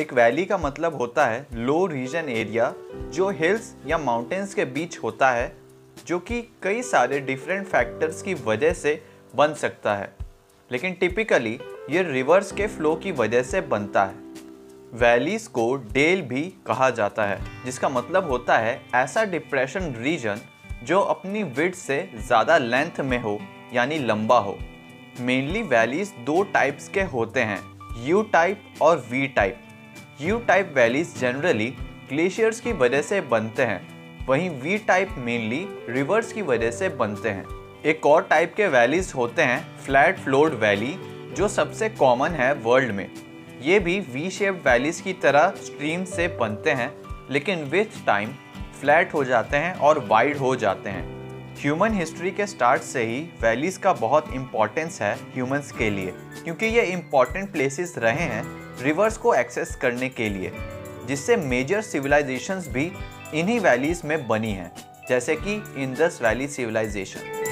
एक वैली का मतलब होता है लो रीजन एरिया जो हिल्स या माउंटेन्स के बीच होता है, जो कि कई सारे डिफरेंट फैक्टर्स की वजह से बन सकता है। लेकिन टिपिकली ये रिवर्स के फ्लो की वजह से बनता है। वैलीज को डेल भी कहा जाता है, जिसका मतलब होता है ऐसा डिप्रेशन रीजन जो अपनी विड से ज़्यादा लेंथ में हो, यानी लंबा हो। मेनली वैलीज दो टाइप्स के होते हैं यू टाइप और V type U type valleys generally glaciers की वजह से बनते हैं। वहीं वी टाइप मेनली रिवर्स की वजह से बनते हैं। एक और टाइप के वैलीज होते हैं फ्लैट फ्लोर्ड वैली जो सबसे कॉमन है वर्ल्ड में। ये भी वी शेप वैलीज की तरह स्ट्रीम से बनते हैं, लेकिन विथ टाइम फ्लैट हो जाते हैं और वाइड हो जाते हैं। ह्यूमन हिस्ट्री के स्टार्ट से ही वैलीज का बहुत इम्पोर्टेंस है ह्यूमंस के लिए, क्योंकि ये इंपॉर्टेंट प्लेसेस रहे हैं रिवर्स को एक्सेस करने के लिए, जिससे मेजर सिविलाइजेशंस भी इन्हीं वैलीज में बनी हैं, जैसे कि इंडस वैली सिविलाइजेशन